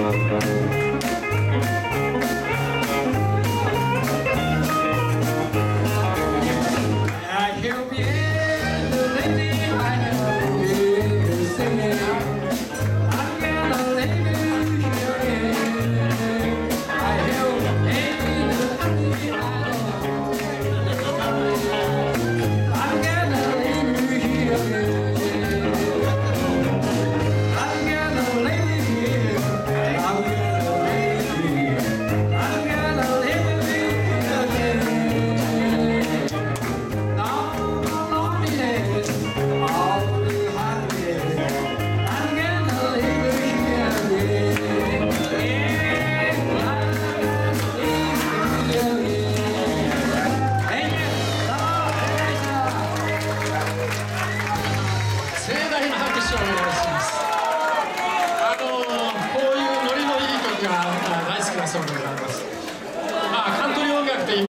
Música 大好きなソングであります。